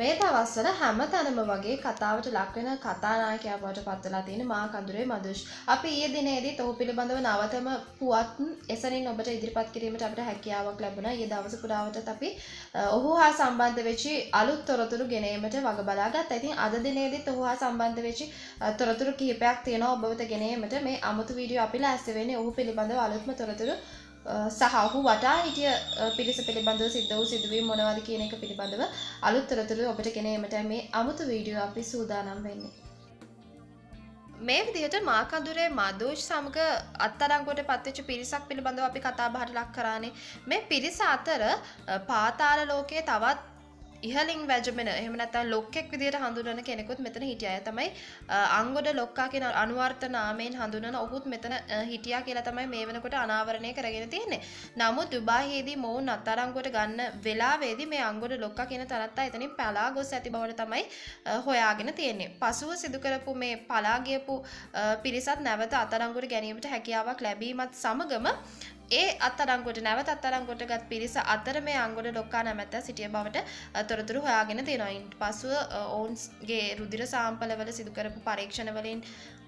මේ දවස්වල හැම තැනම වගේ කතාවට ලක්වෙන කතානායකයා බවට පත්වලා තියෙන මා කඳුරේ මදුෂ්. අපි ඊයේ දිනේදී ඔහු පිළිබඳව නවතම පුවත් එසනින් ඔබට ඉදිරිපත් කිරීමට අපිට හැකියාවක් ලැබුණා. ඊයේ දවස පුරාවටත් අපි ඔහු හා සම්බන්ධ වෙච්ච අලුත් තොරතුරු ගෙනීමට වග බලා ගත්තා. ඉතින් අද දිනේදීත් ඔහු හා සම්බන්ධ වෙච්ච තොරතුරු කිහිපයක් තියෙනවා ඔබ වෙත ගෙනීමට. මේ අමුතු වීඩියෝ අපි ලෑස්ති වෙන්නේ ඔහු පිළිබඳව අලුත්ම තොරතුරු සහ ඔහු වටා හිටිය පිරිස පිළිබඳව සිද්ධ වූ සිදුවීම් මොනවද කියන එක පිළිබඳව අලුත් තොරතුරු ඔබට ගෙනීමට මේ අමුතු වීඩියෝ අපි සූදානම් වෙන්නේ. මේ විදිහට මාකඳුරේ මදෝෂ් සමග අත්තරංගොට පත්වෙච්ච පිරිසක් පිළිබඳව අපි කතා බහට ලක් කරානේ මේ පිරිස අතර පාතාල ලෝකයේ තවත් ඉහලින් වැජමෙන එහෙම නැත්නම් ලොක්කෙක් විදිහට හඳුනන කෙනෙකුත් මෙතන හිටිය අය තමයි අංගොඩ ලොක්කා කියන අනුවර්ත නාමයෙන් හඳුනන ඔහුත් මෙතන හිටියා කියලා තමයි මේ වෙනකොට අනාවරණය කරගෙන තියෙන්නේ. නමුත් ඩුබායියේදී මොවුන් අත්අඩංගුවට ගන්න වෙලාවේදී මේ අංගොඩ ලොක්කා කියන තනත්තා එතනින් පලා ගොස් ඇති බවට තමයි හොයාගෙන තියෙන්නේ. පසුව සිදු කරපු මේ පලා ගියපු පිරිසත් නැවත අත්අඩංගුවට ගැනීමට හැකියාවක් ලැබීමත් සමගම ඒ අත්අඩංගුවට නැවත අත්අඩංගුවට ගත් පිරිස අතර මේ අංගොඩ ලොක්කා නැමැත්ත සිටිය බවට තොරතුරු හොයාගෙන තියෙනවා. ඉන් පසුව ඔවුන්ගේ රුධිර සාම්පලවල සිදු කරපු පරීක්ෂණ වලින්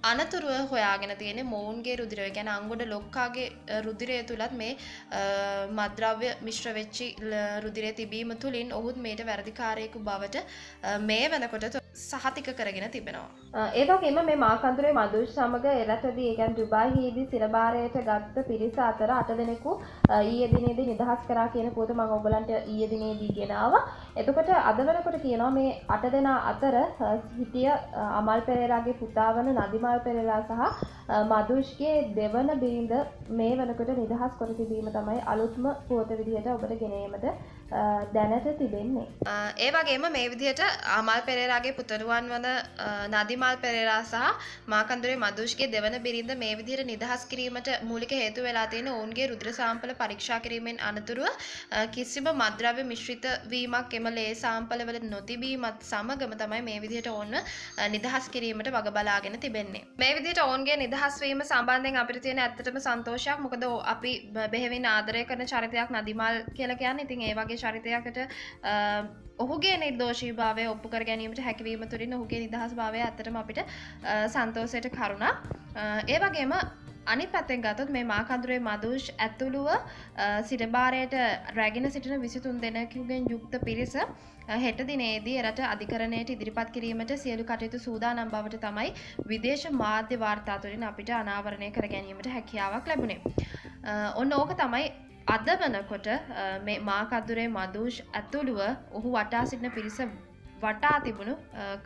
අනතුරුව හොයාගෙන තියෙන මොවුන්ගේ රුධිරය ගැන අංගොඩ ලොක්කාගේ රුධිරය තුළත් මේ මද්‍රව්‍ය මිශ්‍ර වෙච්චි රුධිරය තිබීම තුළින් ඔහුත් මේට වැරදිකාරයෙකු බවට මේ වනකොට සහතික කරගෙන තිබෙනවා. ඒවගේම මේ මාකන්තුරේ මදුෂ් සමඟ එරටදී ඒකැන් ඩුබාහිදී සිරභාරයට ගත්ත පිරිස අතර අට දෙනෙකු ඊය දිනේදී නිදහස් කරා කියන පුවත මං ඔබලන්ට ඊය දිනේදී ගෙනාව. එතකොට අද වෙනකොට කියනවා මේ අට දෙනා අතර හිටිය අමල් පෙරේරාගේ පුතා වන නදිමල් පෙරේරා සහ මදුෂ්ගේ දෙවන බිරිඳ මේ වනකොට නිදහස් කොට තිබීම තමයි අලුත්ම පුවත විදිහට ඔබට ගෙනීමට දැනට තිබෙන්නේ. ඒ වගේම මේ විදිහට අමල් පෙරේරාගේ පුතරුවන් වන නදිමල් පෙරේරා සහ මාකන්දුරේ මදුෂ්ගේ දෙවන බිරිඳ මේ විදිහට නිදහස් කිරීමට මූලික හේතු වෙලා තියෙන ඔවුන්ගේ රුධිර සාම්පල පරීක්ෂා කිරීමෙන් අනතුරුව කිසිම මද්‍රව්‍ය මිශ්‍රිත වීමක් එම ලේ සාම්පලවල නොතිබීමත් සමගම තමයි මේ විදිහට ඔවුන් නිදහස් කිරීමට වග බලාගෙන තිබෙන්නේ. මේ විදිහට ඔවුන්ගේ නිදහස් වීම සම්බන්ධයෙන් අපිට තියෙන ඇත්තටම සන්තෝෂයක්. මොකද අපි බෙහෙවින් ආදරය කරන චරිතයක් නදිමල් කියලා කියන්නේ. ඉතින් ඒ වගේ චරිතයකට ඔහුගේ නිර්දෝෂී භාවය ඔප්පු කර ගැනීමට හැකිවීම තුරින් ඔහුගේ නිදහස් භාවය අතරම අපිට සන්තෝසයට කරුණා ඒ වගේම අනි පැත්තෙන් ගතත් මේ මාකන්දුරේ මදුෂ් ඇතුළුව සිටබාරයට රැගෙන සිටින විසිතුන් දෙනකිවගෙන් යුක්ත පිරිස හෙට දිනේදී එරට අධිකරණයට ඉදිරිපත් කිරීමට සියලු කටයුතු සූදානම් බවට තමයි විදේශ මාධ්‍ය වාර්තා තුළින් අපිට අනාවරණය කර ගැනීමට හැකියාවක් ලැබුණේ. ඔන්න ඕක තමයි අද වනකොට මේ මාකදුරේ මදූෂ් ඇතුළුව ඔහු වටා සිටින පිරිස වටා තිබුණු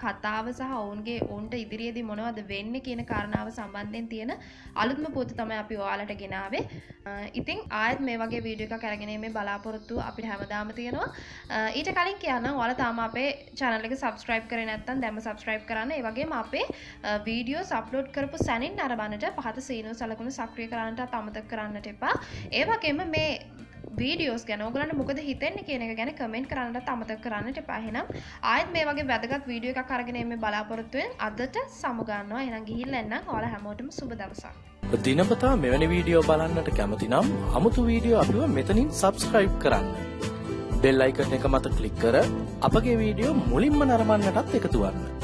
කතාව සහ ඔවුන්ගේ ඔවුන්ට ඉදිරියේදී මොනවද වෙන්න කියන කාරණාව සම්බන්ධයෙන් තියෙන අලුත්ම පොත තමයි අපි ඔයාලට ගෙනාවේ ඉතින් ආයත් මේ වගේ වීඩියෝ එකක් අරගෙනීමේ බලාපොරොත්තු අපිට හැමදාම තියෙනවා. ඊට කලින් කියන්න ඔයාලා තාම අපේ channel එක subscribe කරේ නැත්නම් දැම්ම subscribe කරන්න. ඒ වගේම අපේ වීඩියෝස් අප්ලෝඩ් කරපු සැනින් අරබන්නට පහත සීනු සලකුණු සක්‍රිය කරන්නට අමතක කරන්නට එපා. ඒ වගේම මේ වීඩියෝස් ගැන ඔගලන්න මොකද හිතෙන්නේ කියන එක ගැන කමෙන්ට් කරන්නට අමතක කරන්නට එපා එහෙනම් ආයෙත් මේ වගේ වැදගත් වීඩියෝ එකක් අරගෙන එන්න බලාපොරොත්තු වෙන අදට සමුගන්නවා එහෙනම් ගිහිල්ලා එන්නම් ඔයාලා හැමෝටම සුබ දවසක් දිනපතා මෙවැනි වීඩියෝ බලන්නට කැමති නම් අමුතු වීඩියෝ අපිව මෙතනින් සබස්ක්‍රයිබ් කරන්න. බෙල් අයිකන් එක මත ක්ලික් කර අපගේ වීඩියෝ මුලින්ම නරඹන්නටත් එකතු වන්න.